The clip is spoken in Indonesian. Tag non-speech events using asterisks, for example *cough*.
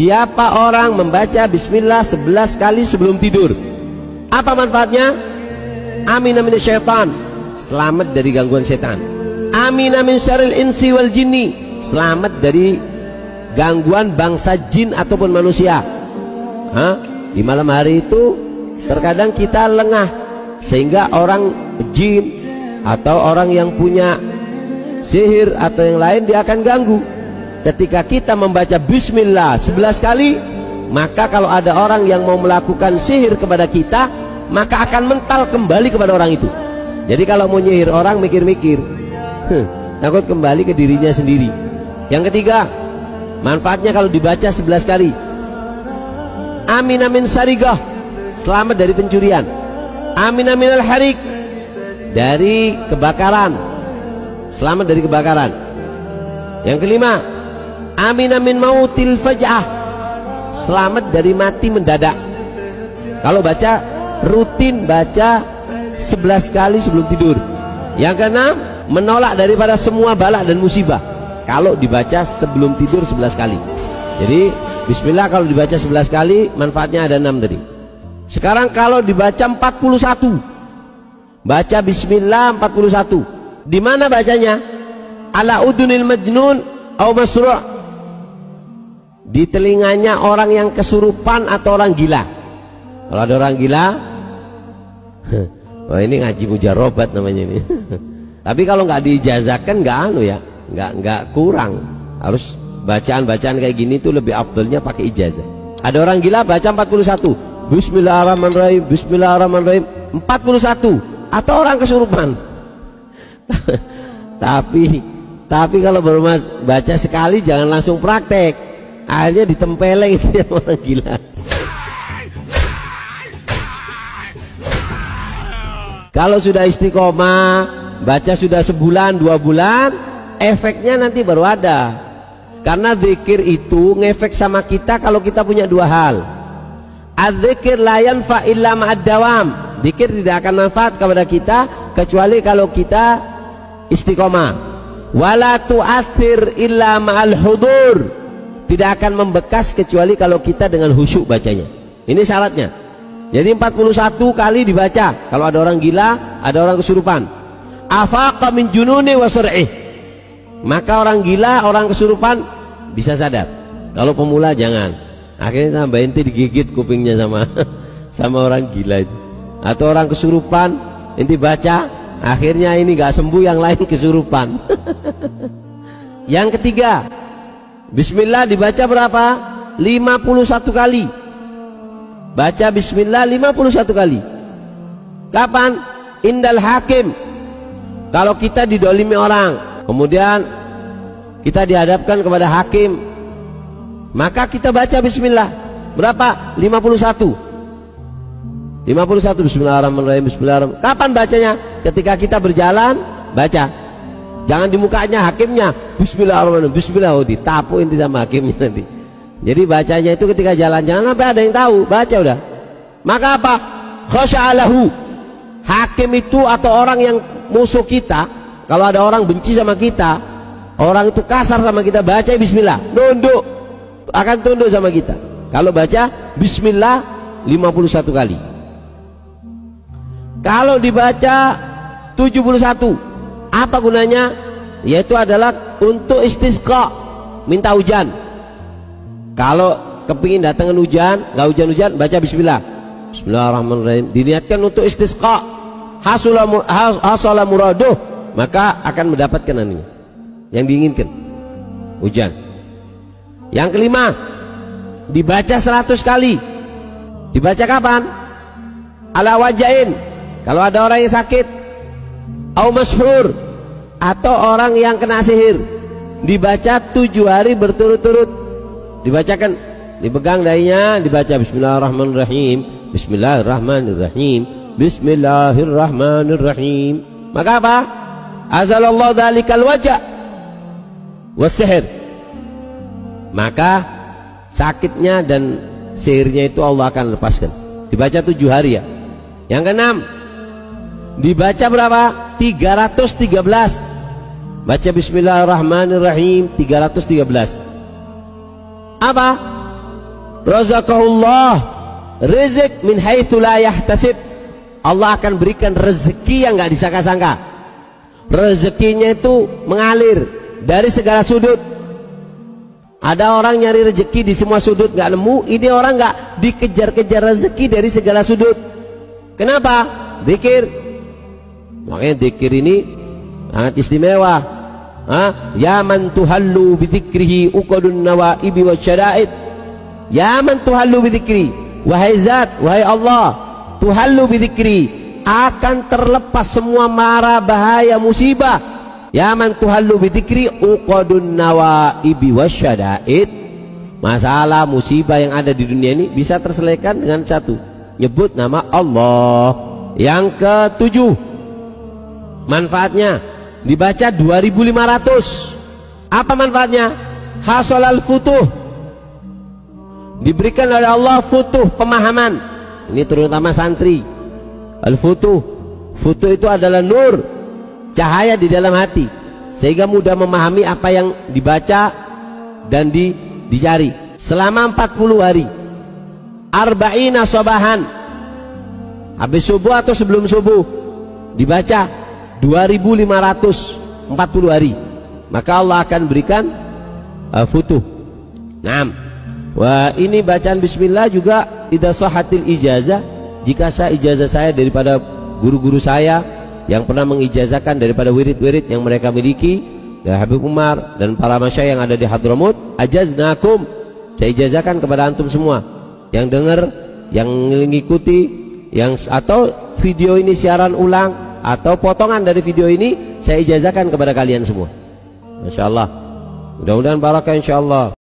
siapa orang membaca bismillah 11 kali sebelum tidur? Apa manfaatnya? Amin amin syaitan. Selamat dari gangguan setan. Amin amin syaril insi wal jinni. Selamat dari gangguan bangsa jin ataupun manusia. Hah? di malam hari itu terkadang kita lengah sehingga orang jin atau orang yang punya sihir atau yang lain dia akan ganggu ketika kita membaca bismillah 11 kali maka kalau ada orang yang mau melakukan sihir kepada kita maka akan mental kembali kepada orang itu. Jadi kalau mau nyihir orang mikir-mikir. Takut kembali ke dirinya sendiri. Yang ketiga manfaatnya kalau dibaca 11 kali. Amin amin sarigah. Selamat dari pencurian. Amin amin al harik. Dari kebakaran. Selamat dari kebakaran. Yang kelima amin amin mautil faj'ah. Selamat dari mati mendadak. Kalau baca rutin baca 11 kali sebelum tidur. Yang keenam menolak daripada semua balak dan musibah. Kalau dibaca sebelum tidur 11 kali. Jadi bismillah kalau dibaca 11 kali manfaatnya ada 6 tadi. Sekarang kalau dibaca 41 baca bismillah 41 di mana bacanya? Ala udunil majnun au di telinganya orang yang kesurupan atau orang gila? Kalau ada orang gila wah *laughs* ini ngaji mujarobat namanya ini. *laughs* Tapi kalau nggak diijazahkan nggak anu ya nggak nggak kurang. Harus bacaan-bacaan kayak gini tuh lebih afdolnya pakai ijazah. Ada orang gila baca 41 Bismillahirrahmanirrahim Bismillahirrahmanirrahim. 41 atau orang kesurupan. *laughs* Tapi tapi kalau baru baca sekali jangan langsung praktek akhirnya ditempeleng itu yang orang gila kalau sudah istiqomah baca sudah sebulan dua bulan efeknya nanti baru ada karena zikir itu ngefek sama kita kalau kita punya dua hal Adzikir layan fa illa ma'ad dawam Zikir tidak akan manfaat kepada kita kecuali kalau kita istiqomah. Wala tu'athir illa ma'al hudur. Tidak akan membekas kecuali kalau kita dengan khusyuk bacanya. Ini syaratnya. Jadi 41 kali dibaca. Kalau ada orang gila, ada orang kesurupan. Afaqa min jununi wa. Maka orang gila, orang kesurupan bisa sadar. Kalau pemula jangan akhirnya tambah inti digigit kupingnya sama *laughs* sama orang gila itu atau orang kesurupan inti baca akhirnya ini gak sembuh yang lain kesurupan *laughs* yang ketiga Bismillah dibaca berapa? 51 kali. Baca Bismillah 51 kali. Kapan? Indal hakim. Kalau kita didolimi orang kemudian kita dihadapkan kepada hakim maka kita baca bismillah. Berapa? 51 51 bismillahirrahmanirrahim. Bismillahirrahmanirrahim. Kapan bacanya? Ketika kita berjalan baca jangan di mukanya hakimnya. Bismillahirrahmanirrahim. Bismillah oh ditapu inti sama hakimnya nanti. Jadi bacanya itu ketika jalan jangan sampai ada yang tahu. Baca udah. Maka apa? Khosya'alahu hakim itu atau orang yang musuh kita kalau ada orang benci sama kita orang itu kasar sama kita baca bismillah. Nunduk. Akan tunduk sama kita. Kalau baca bismillah 51 kali. Kalau dibaca 71 apa gunanya? Yaitu adalah untuk istisqa minta hujan. Kalau kepingin datangkan hujan nggak hujan-hujan baca bismillah. Bismillahirrahmanirrahim. Diniatkan untuk istisqa. Hasala muraduh maka akan mendapatkan ini. Yang diinginkan. Hujan. Yang kelima, dibaca seratus kali. Dibaca kapan? Ala wajain. Kalau ada orang yang sakit, au mashur atau orang yang kena sihir, dibaca tujuh hari berturut-turut. Dibacakan, dipegang dainya, dibaca Bismillahirrahmanirrahim, Bismillahirrahmanirrahim, Bismillahirrahmanirrahim. Maka apa? Azalallahu dalikal wajah. Wasihir. Maka sakitnya dan sihirnya itu Allah akan lepaskan. Dibaca tujuh hari ya. Yang keenam. Dibaca berapa 313 baca bismillahirrahmanirrahim 313 apa? Razaqahullah rizq min haitsu la yahtasib. Allah akan berikan rezeki yang nggak disangka-sangka. Rezekinya itu mengalir dari segala sudut. Ada orang nyari rezeki di semua sudut nggak nemu. Ini orang nggak dikejar-kejar rezeki dari segala sudut. Kenapa? Dikir makanya dikir ini sangat istimewa. Ha? ya man tuhallu bidzikrihi uqadun nawaibi wasyada'id ya man tuhallu bidzikri wahai zat wahai Allah tuhallu bidzikri akan terlepas semua mara bahaya musibah. Ya man tuhallu bidzikri uqadun nawaibi wasyada'id masalah musibah yang ada di dunia ini bisa terselesaikan dengan satu. Nyebut nama Allah. Yang ketujuh manfaatnya? Dibaca 2500 apa manfaatnya? Hasolal futuh. Diberikan oleh Allah futuh pemahaman. Ini terutama santri. Al-futuh futuh. Itu adalah nur cahaya di dalam hati. Sehingga mudah memahami apa yang dibaca dan di, dicari. Selama 40 hari. Arba'ina sobahan. Habis subuh atau sebelum subuh? Dibaca 2540 hari. Maka Allah akan berikan uh, futuh. Nah Wah ini bacaan bismillah juga tidak sahatil ijazah. Jika saya ijazah saya daripada guru-guru saya yang pernah mengijazahkan daripada wirid-wirid yang mereka miliki dari Habib Umar dan para masyayikh yang ada di Hadramut ajaznakum. Saya ijazahkan kepada antum semua. Yang dengar yang mengikuti yang atau video ini siaran ulang atau potongan dari video ini saya ijazahkan kepada kalian semua. Masya Allah. Mudah-mudahan barakah insya Allah